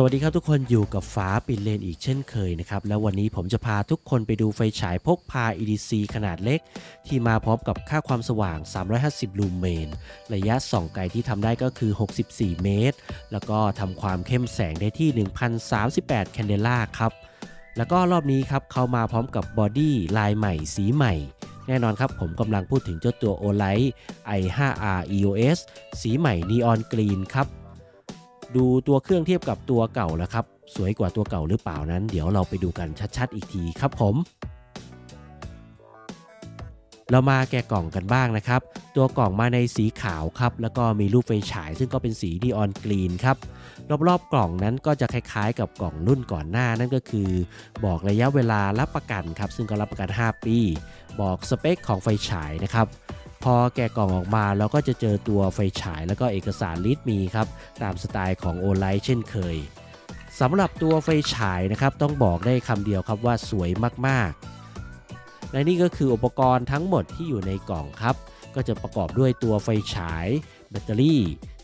สวัสดีครับทุกคนอยู่กับฟ้าปิดเลนอีกเช่นเคยนะครับ แล้ววันนี้ผมจะพาทุกคนไปดูไฟฉายพกพา EDC ขนาดเล็ก ที่มาพร้อมกับค่าความสว่าง 350 ลูเมน ระยะส่องไกลที่ทำได้ก็คือ 64 เมตร แล้วก็ทำความเข้มแสงได้ที่ 1038 แคนเดล่าครับ แล้วก็รอบนี้ครับเขามาพร้อมกับบอดี้ลายใหม่สีใหม่ แน่นอนครับผมกำลังพูดถึงเจ้าตัว OLite i5R EOS สีใหม่ Neon Green ครับ ดูตัวเครื่องเทียบกับตัวเก่าแล้วครับ สวยกว่าตัวเก่าหรือเปล่านั้น เดี๋ยวเราไปดูกันชัดๆ อีกทีครับผม เรามาแกะกล่องกันบ้างนะครับ ตัวกล่องมาในสีขาวครับ แล้วก็มีรูปไฟฉาย ซึ่งก็เป็นสีนีออนกรีนครับ รอบๆกล่องนั้นก็จะคล้ายๆ กับกล่องรุ่นก่อนหน้านั่นก็คือ บอกระยะเวลารับประกันครับ ซึ่งก็รับประกัน 5 ปี บอกสเปคของไฟฉายนะครับ พอแกะกล่องออกมาเราก็จะเจอตัวไฟฉายแล้วก็เอกสาร read me ครับตามสไตล์ของ Olight เช่นเคยสำหรับตัวไฟฉายนะครับต้องบอกได้คำเดียวครับว่าสวยมากๆ และนี่ก็คืออุปกรณ์ทั้งหมดที่อยู่ในกล่องครับ ก็จะประกอบด้วยตัวไฟฉาย แบตเตอรี่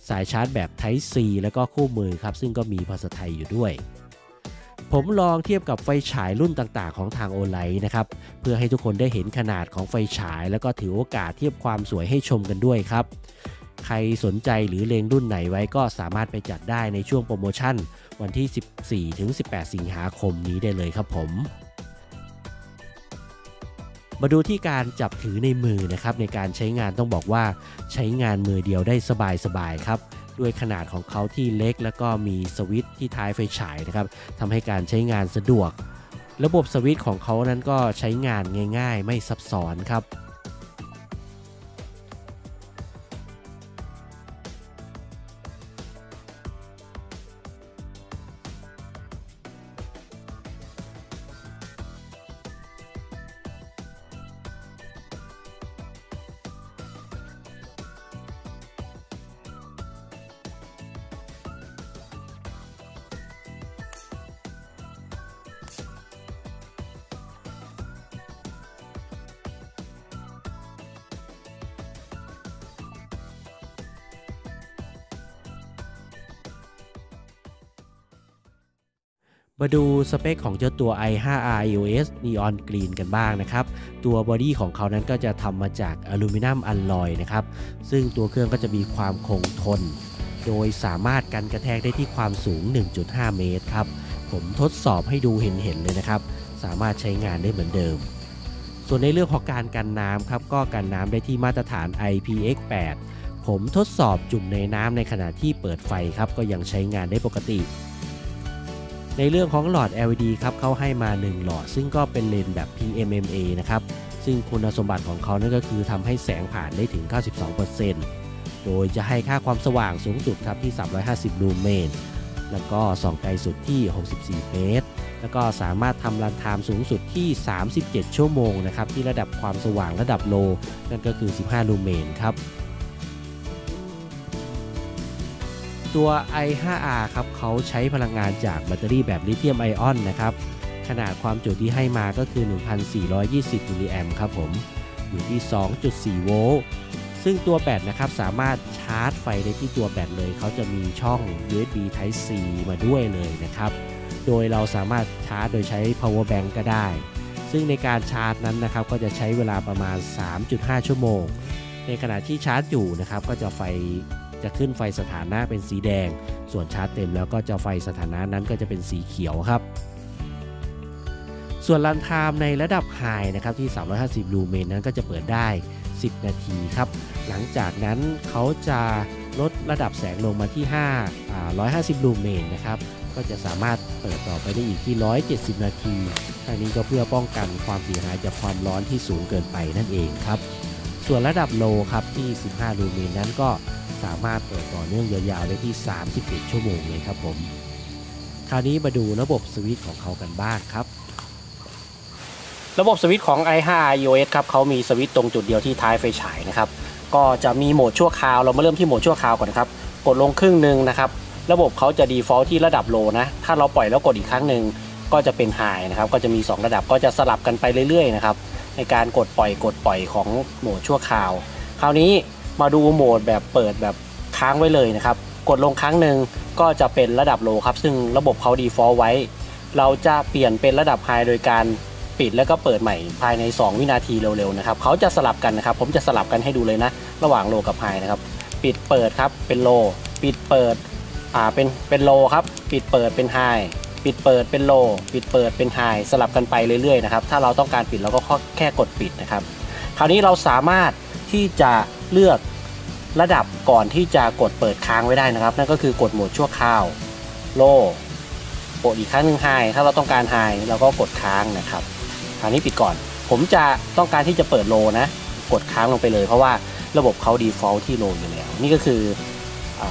สายชาร์จแบบ Type C แล้วก็คู่มือครับซึ่งก็มีภาษาไทยอยู่ด้วย ผมลองเทียบกับไฟฉายรุ่นต่างๆ ของทางโอไลท์นะครับเพื่อให้ทุกคนได้เห็นขนาดของไฟฉาย แล้วก็ถือโอกาสเทียบความสวยให้ชมกันด้วยครับใครสนใจหรือเลงรุ่นไหนไว้ก็สามารถไปจัดได้ในช่วงโปรโมชั่น วันที่ 14 ถึง 18 สิงหาคมนี้ได้เลยครับผม มาดูที่การจับถือในมือนะครับในการใช้งานต้องบอกว่าใช้งานมือเดียวได้สบายๆครับ ด้วยขนาดของเขาที่เล็ก แล้วก็มีสวิตช์ที่ท้ายไฟฉายนะครับทำให้การใช้งานสะดวก ระบบสวิตช์ของเขานั้นก็ใช้งานง่าย ๆ ไม่ซับซ้อนครับ มาดูสเปคของเจ้าตัว i5R EOS Neon Green กันบ้างนะครับ ตัวบอดี้ของเขานั้นก็จะทำมาจากอลูมิเนียมอัลลอยนะครับ ซึ่งตัวเครื่องก็จะมีความคงทน โดยสามารถกันกระแทกได้ที่ความสูง 1.5 เมตรครับ ผมทดสอบให้ดูเห็นๆเลยนะครับ สามารถใช้งานได้เหมือนเดิม ส่วนในเรื่องของการกันน้ำครับ ก็กันน้ำได้ที่มาตรฐาน IPX8 ผมทดสอบจุ่มในน้ำในขณะที่เปิดไฟครับ ก็ยังใช้งานได้ปกติ ในเรื่องของหลอด LED ครับเขาให้มา 1 หลอด ซึ่งก็เป็นเลนส์แบบ PMMA นะครับ ซึ่งคุณสมบัติของเขานั่นก็คือทำให้แสงผ่านได้ถึง 92%โดยจะให้ค่าความสว่างสูงสุดครับที่ 350 ลูเมน แล้วก็ส่องไกลสุดที่ 64 เมตร แล้วก็สามารถทำรันไทม์สูงสุดที่ 37 ชั่วโมงนะครับที่ระดับความสว่างระดับโล นั่นก็คือ 15 ลูเมนครับ ตัว i5R ครับเขาใช้พลังงานจากแบตเตอรี่แบบลิเธียมไอออนนะครับ ขนาดความจุที่ให้มาก็คือ 1,420 มิลลิแอมครับผม อยู่ที่ 2.4 โวลต์ ซึ่งตัวแบตนะครับสามารถชาร์จไฟได้ที่ตัวแบตเลย เขาจะมีช่อง USB Type C มาด้วยเลยนะครับ โดยเราสามารถชาร์จโดยใช้ power bank ก็ได้ ซึ่งในการชาร์จนั้นนะครับก็จะใช้เวลาประมาณ 3.5 ชั่วโมง ในขณะที่ชาร์จอยู่นะครับก็จะไฟ จะขึ้นไฟสถานะเป็นสีแดง ส่วนชาร์จเต็มแล้วก็จะไฟสถานะนั้นก็จะเป็นสีเขียวครับ ส่วนรันไทม์ในระดับไฮนะครับที่ 350 ลูเมนนั้นก็จะเปิดได้ 10 นาทีครับ หลังจากนั้นเขาจะลดระดับแสงลงมาที่5อ่า150 ลูเมนนะครับ ก็จะสามารถเปิดต่อไปได้อีกที่ 170 นาทีทางนี้ก็เพื่อป้องกันความเสียหายจากความร้อนที่สูงเกินไปนั่นเองครับ ส่วนระดับโลครับที่ 15 ลูเมนนั้นก็สามารถเปิดต่อเนื่องยาวๆได้ที่ 31 ชั่วโมงเลยครับผม คราวนี้มาดูระบบสวิตช์ของเขากันบ้างครับ ระบบสวิตช์ของ i5 iOS ครับเขามีสวิตช์ตรงจุดเดียวที่ท้ายไฟฉายนะครับ ก็จะมีโหมดชั่วคราวเรามาเริ่มที่โหมดชั่วคราวก่อนครับ กดลงครึ่งหนึ่งนะครับ ระบบเขาจะ default ที่ระดับโลนะ ถ้าเราปล่อยแล้วกดอีกครั้งหนึ่งก็จะเป็น high นะครับ ก็จะมี 2 ระดับก็จะสลับกันไปเรื่อยๆนะครับ ในการกดปล่อยกดปล่อยของโหมดชั่วคราว คราวนี้มาดูโหมดแบบเปิดแบบค้างไว้เลยนะครับ กดลงครั้งหนึ่งก็จะเป็นระดับโลครับ ซึ่งระบบเขา default ไว้ เราจะเปลี่ยนเป็นระดับไฮโดยการปิดแล้วก็เปิดใหม่ภายใน 2 วินาทีเร็วๆนะครับเขาจะสลับกันนะครับ ผมจะสลับกันให้ดูเลยนะ ระหว่างโลกับไฮนะครับ ปิดเปิดครับเป็นโล ปิดเปิดอ่าเป็นเป็นโลครับ ปิดเปิดเป็นไฮ ปิดเปิดเป็นโล ปิดเปิดเป็นไฮสลับกันไปเรื่อยๆนะครับ ถ้าเราต้องการปิดเราก็แค่กดปิดนะครับ คราวนี้เราสามารถที่จะเลือกระดับก่อนที่จะกดเปิดค้างไว้ได้นะครับ นั่นก็คือกดโหมดชั่วคราว โลกดอีกครั้งหนึ่งไฮถ้าเราต้องการไฮเราก็กดค้างนะครับ คราวนี้ปิดก่อน ผมจะต้องการที่จะเปิดโลนะ กดค้างลงไปเลย เพราะว่าระบบเขา default ที่โลอยู่แล้ว นี่ก็คืออ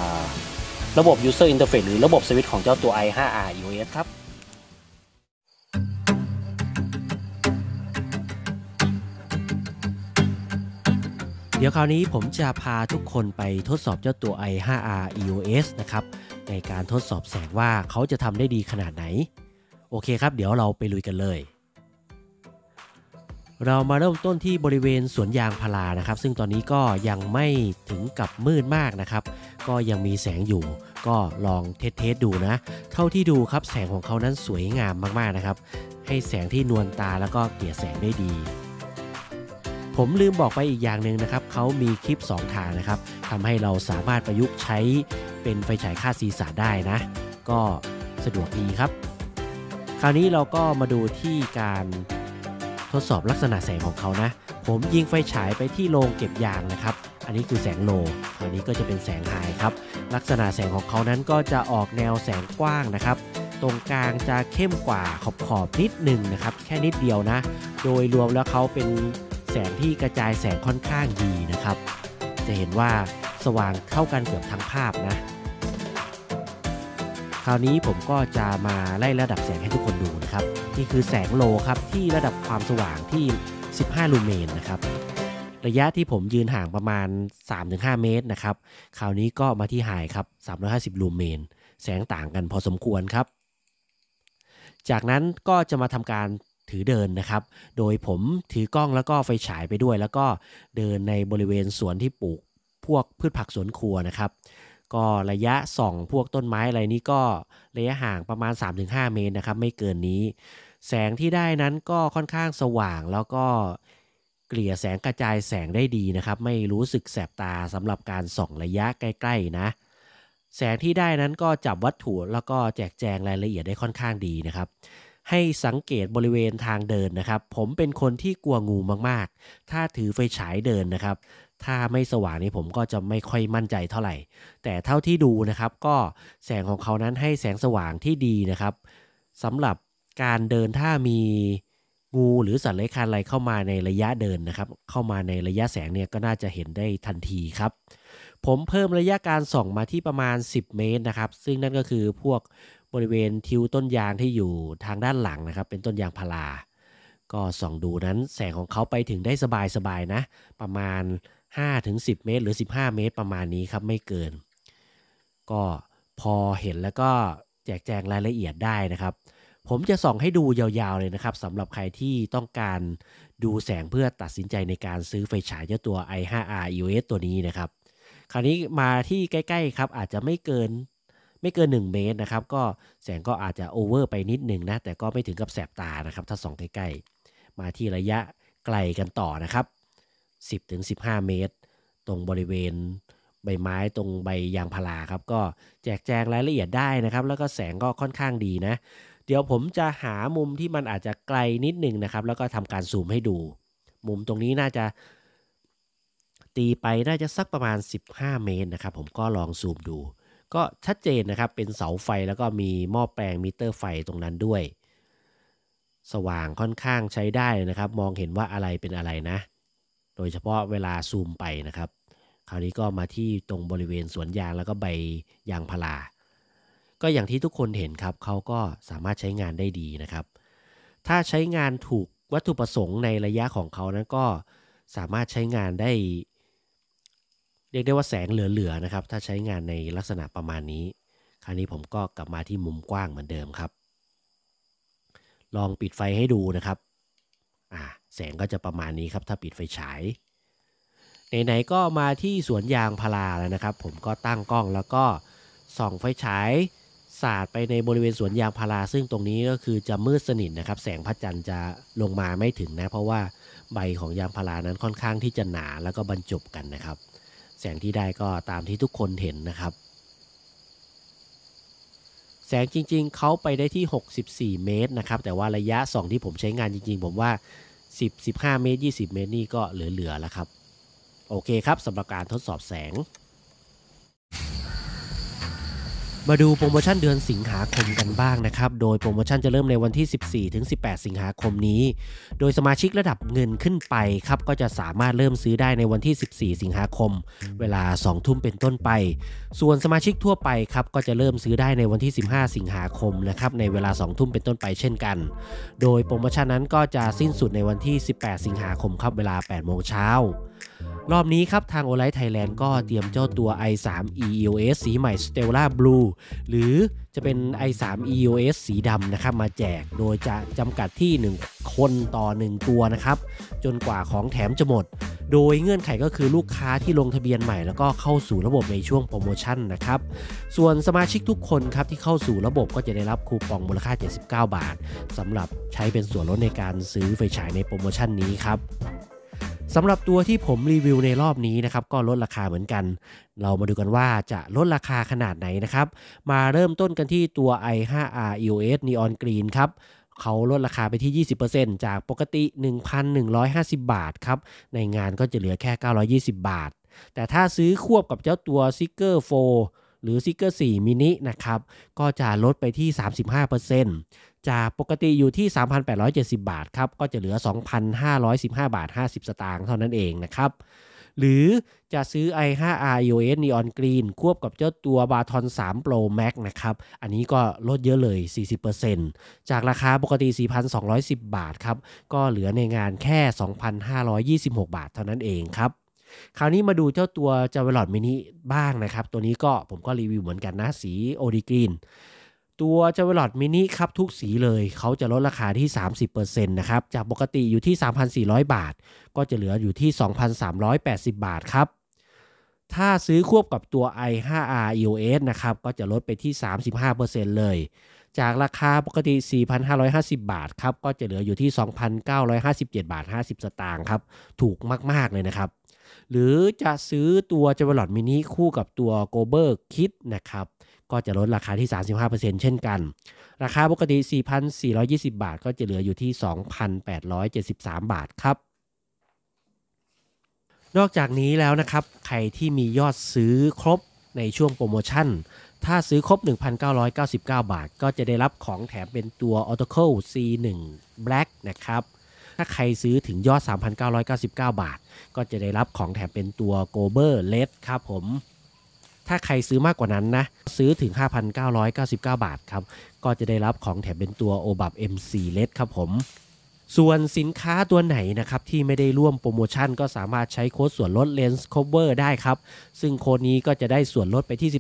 ระบบ user interface หรือระบบสวิตช์ของเจ้าตัว i5r EOS ครับเดี๋ยวคราวนี้ผมจะพาทุกคนไปทดสอบเจ้าตัว i5r EOS นะครับในการทดสอบแสงว่าเขาจะทำได้ดีขนาดไหน โอเคครับ เดี๋ยวเราไปลุยกันเลย เรามาเริ่มต้นที่บริเวณสวนยางพารานะครับ ซึ่งตอนนี้ก็ยังไม่ถึงกับมืดมากนะครับ ก็ยังมีแสงอยู่ ก็ลองเทสๆดูนะ เท่าที่ดูครับแสงของเขานั้นสวยงามมากๆนะครับ ให้แสงที่นวลตาแล้วก็เกลี่ยแสงได้ดี ผมลืมบอกไปอีกอย่างหนึ่งนะครับเขามีคลิป 2 ทางนะครับทำให้เราสามารถประยุกต์ใช้เป็นไฟฉายค่าสีสาได้นะ ก็สะดวกดีครับ คราวนี้เราก็มาดูที่การ ทดสอบลักษณะแสงของเขานะ ผมยิงไฟฉายไปที่โรงเก็บยางนะครับ อันนี้คือแสงโลคราวนี้ก็จะเป็นแสงไฮครับ ลักษณะแสงของเขานั้นก็จะออกแนวแสงกว้างนะครับ ตรงกลางจะเข้มกว่าขอบขอบนิดหนึ่งนะครับ แค่นิดเดียวนะ โดยรวมแล้วเขาเป็นแสงที่กระจายแสงค่อนข้างดีนะครับ จะเห็นว่าสว่างเท่ากันเกือบทั้งภาพนะ คราวนี้ผมก็จะมาไล่ระดับแสงให้ทุกคนดูนะครับนี่คือแสงโลครับที่ระดับความสว่างที่ 15 ลูเมนนะครับระยะที่ผมยืนห่างประมาณ 3-5 เมตรนะครับคราวนี้ก็มาที่ไฮครับ 350 ลูเมน แสงต่างกันพอสมควรครับ จากนั้นก็จะมาทำการถือเดินนะครับ โดยผมถือกล้องแล้วก็ไฟฉายไปด้วย แล้วก็เดินในบริเวณสวนที่ปลูกพวกพืชผักสวนครัวนะครับ ก็ระยะส่องพวกต้นไม้อะไรนี้ก็ระยะห่างประมาณ 3-5 เมตรนะครับ ไม่เกินนี้ แสงที่ได้นั้นก็ค่อนข้างสว่างแล้วก็เกลี่ยแสงกระจายแสงได้ดีนะครับ ไม่รู้สึกแสบตาสำหรับการส่องระยะใกล้ๆนะ แสงที่ได้นั้นก็จับวัตถุแล้วก็แจกแจงรายละเอียดได้ค่อนข้างดีนะครับให้สังเกตบริเวณทางเดินนะครับ ผมเป็นคนที่กลัวงูมากๆ ถ้าถือไฟฉายเดินนะครับ ถ้าไม่สว่างนี่ผมก็จะไม่ค่อยมั่นใจเท่าไหร่ แต่เท่าที่ดูนะครับ ก็แสงของเขานั้นให้แสงสว่างที่ดีนะครับสำหรับการเดินถ้ามีงูหรือสัตว์เลื้อยคลานอะไรเข้ามาในระยะเดินนะครับ เข้ามาในระยะแสงเนี่ยก็น่าจะเห็นได้ทันทีครับ ผมเพิ่มระยะการส่องมาที่ประมาณ 10 เมตรนะครับ ซึ่งนั่นก็คือพวกบริเวณทิวต้นยางที่อยู่ทางด้านหลังนะครับ เป็นต้นยางพาราก็ส่องดูนั้นแสงของเขาไปถึงได้สบายๆนะ ประมาณ 5-10 เมตร หรือ 15 เมตรประมาณนี้ครับไม่เกิน ก็พอเห็นแล้วก็แจกแจงรายละเอียดได้นะครับ ผมจะส่องให้ดูยาวๆเลยนะครับสำหรับใครที่ต้องการดูแสงเพื่อตัดสินใจในการซื้อไฟฉายเจ้าตัว i5r EOS ตัวนี้นะครับ คราวนี้มาที่ใกล้ๆครับอาจจะไม่เกินไม่เกิน 1 เมตรนะครับ ก็แสงก็อาจจะโอเวอร์ไปนิดหนึ่งนะแต่ก็ไม่ถึงกับแสบตานะครับ ถ้าส่องใกล้ๆ มาที่ระยะไกลกันต่อนะครับ 10-15 เมตร ตรงบริเวณใบไม้ตรงใบยางพาราครับ ก็แจกแจงรายละเอียดได้นะครับ แล้วก็แสงก็ค่อนข้างดีนะ เดี๋ยวผมจะหามุมที่มันอาจจะไกลนิดหนึ่งนะครับ แล้วก็ทำการซูมให้ดู มุมตรงนี้น่าจะตีไปน่าจะสักประมาณ 15 เมตรนะครับ ผมก็ลองซูมดู ก็ชัดเจนนะครับเป็นเสาไฟแล้วก็มีหม้อแปลงมิเตอร์ไฟตรงนั้นด้วย สว่างค่อนข้างใช้ได้นะครับ มองเห็นว่าอะไรเป็นอะไรนะ โดยเฉพาะเวลาซูมไปนะครับ คราวนี้ก็มาที่ตรงบริเวณสวนยางแล้วก็ใบยางพารา ก็อย่างที่ทุกคนเห็นครับเขาก็สามารถใช้งานได้ดีนะครับ ถ้าใช้งานถูกวัตถุประสงค์ในระยะของเขานั้นก็สามารถใช้งานได้ เรียกได้ว่าแสงเหลือๆนะครับ ถ้าใช้งานในลักษณะประมาณนี้ คราวนี้ผมก็กลับมาที่มุมกว้างเหมือนเดิมครับ ลองปิดไฟให้ดูนะครับ อ่า แสงก็จะประมาณนี้ครับถ้าปิดไฟฉายไหนๆก็มาที่สวนยางพาราแล้วนะครับ ผมก็ตั้งกล้องแล้วก็ส่องไฟฉายสาดไปในบริเวณสวนยางพารา ซึ่งตรงนี้ก็คือจะมืดสนิทนะครับ แสงพระจันทร์จะลงมาไม่ถึงนะ เพราะว่าใบของยางพารานั้นค่อนข้างที่จะหนาแล้วก็บรรจบกันนะครับ แสงที่ได้ก็ตามที่ทุกคนเห็นนะครับ แสงจริงๆ เขาไปได้ที่ 64 เมตรนะครับ แต่ว่าระยะส่องที่ผมใช้งานจริง ๆ ผมว่า 10 15 เมตร 20 เมตรนี่ก็เหลือๆแล้วครับ โอเคครับสำหรับการทดสอบแสง มาดูโปรโมชั่นเดือนสิงหาคมกันบ้างนะครับ โดยโปรโมชั่นจะเริ่มในวันที่ 14 ถึง 18 สิงหาคมนี้ โดยสมาชิกระดับเงินขึ้นไปครับ ก็จะสามารถเริ่มซื้อได้ในวันที่ 14 สิงหาคม เวลา 2 ทุ่มเป็นต้นไป ส่วนสมาชิกทั่วไปครับ ก็จะเริ่มซื้อได้ในวันที่ 15 สิงหาคมนะครับ ในเวลา 2 ทุ่มเป็นต้นไปเช่นกัน โดยโปรโมชั่นนั้นก็จะสิ้นสุดในวันที่ 18 สิงหาคมครับ เวลา 8 โมงเช้า รอบนี้ครับทาง o l i ไทยแลนด์ก็เตรียมเจ้าตัว i3 EOS สีใหม่ Stella Blue หรือจะเป็น i3 EOS สีดำนะครับมาแจก โดยจะจำกัดที่ 1 คนต่อ 1 ตัวนะครับ จนกว่าของแถมจะหมด โดยเงื่อนไขก็คือลูกค้าที่ลงทะเบียนใหม่แล้วก็เข้าสู่ระบบในช่วงโปรโมชั่นนะครับ ส่วนสมาชิกทุกคนครับที่เข้าสู่ระบบก็จะได้รับคูปองมูลค่า 79 บาทสำหรับใช้เป็นส่วนลดในการซื้อไฟฉายในโปรโมชั่นนี้ครับ สำหรับตัวที่ผมรีวิวในรอบนี้นะครับก็ลดราคาเหมือนกัน เรามาดูกันว่าจะลดราคาขนาดไหนนะครับ มาเริ่มต้นกันที่ตัว i5R EOS Neon Green ครับเขาลดราคาไปที่ 20%จากปกติ 1,150 บาทครับ ในงานก็จะเหลือแค่ 920 บาท แต่ถ้าซื้อควบกับเจ้าตัว s i g e r 4 หรือ s i g e r 4 mini นะครับ ก็จะลดไปที่ 35%จากปกติอยู่ที่ 3,870 บาทครับ ก็จะเหลือ 2,515 บาท 50 สตางค์เท่านั้นเองนะครับ หรือจะซื้อ i5R EOS Neon Green ควบกับเจ้าตัว Baton 3 Pro Max นะครับ อันนี้ก็ลดเยอะเลย 40%จากราคาปกติ 4,210 บาทครับ ก็เหลือในงานแค่ 2,526 บาทเท่านั้นเองครับ คราวนี้มาดูเจ้าตัว j a v e l o t Mini บ้างนะครับ ตัวนี้ก็ผมก็รีวิวเหมือนกันนะสี OD Green ตัว j a v e l o t Mini ครับทุกสีเลยเขาจะลดราคาที่ 30%นะครับ จากปกติอยู่ที่ 3,400 บาท ก็จะเหลืออยู่ที่ 2,380 บาทครับถ้าซื้อควบกับตัว i5R EOS นะครับ ก็จะลดไปที่ 35%เลย จากราคาปกติ 4,550 บาทครับ ก็จะเหลืออยู่ที่ 2,957 บาท 50 สตางค์ครับ ถูกมาก ๆ เลยนะครับ หรือจะซื้อตัว j a v e l o t Mini คู่กับตัว g o b e r Kit นะครับก็จะลดราคาที่ 35%เช่นกัน ราคาปกติ 4,420 บาท ก็จะเหลืออยู่ที่ 2,873 บาทครับ นอกจากนี้แล้วนะครับ ใครที่มียอดซื้อครบในช่วงโปรโมชั่น ถ้าซื้อครบ 1,999 บาท ก็จะได้รับของแถมเป็นตัว a u t o c o C1 Black นะครับ ถ้าใครซื้อถึงยอด 3,999 บาท ก็จะได้รับของแถมเป็นตัวโกเบอร์เลสครับผม ถ้าใครซื้อมากกว่านั้นนะ ซื้อถึง 5,999 บาทครับ ก็จะได้รับของแถมเป็นตัวโอบับ MC เลสครับผม ส่วนสินค้าตัวไหนนะครับที่ไม่ได้ร่วมโปรโมชั่นก็สามารถใช้โค้ดส่วนลด Lens Cover ได้ครับ ซึ่งโค้ดนี้ก็จะได้ส่วนลดไปที่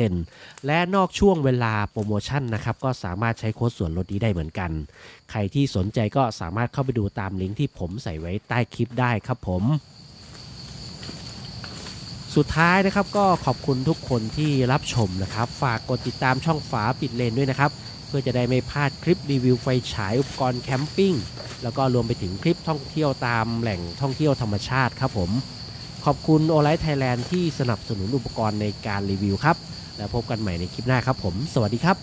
12%และนอกช่วงเวลาโปรโมชั่นนะครับก็สามารถใช้โค้ดส่วนลดนี้ได้เหมือนกัน ใครที่สนใจก็สามารถเข้าไปดูตามลิงก์ที่ผมใส่ไว้ใต้คลิปได้ครับผมสุดท้ายนะครับก็ขอบคุณทุกคนที่รับชมนะครับ ฝากกดติดตามช่องฝาปิดเลนด้วยนะครับ เพื่อจะได้ไม่พลาดคลิปรีวิวไฟฉายอุปกรณ์แคมปิ้ง แล้วก็รวมไปถึงคลิปท่องเที่ยวตามแหล่งท่องเที่ยวธรรมชาติครับผม ขอบคุณ Olight Thailand ที่สนับสนุนอุปกรณ์ในการรีวิวครับ แล้วพบกันใหม่ในคลิปหน้าครับผม สวัสดีครับ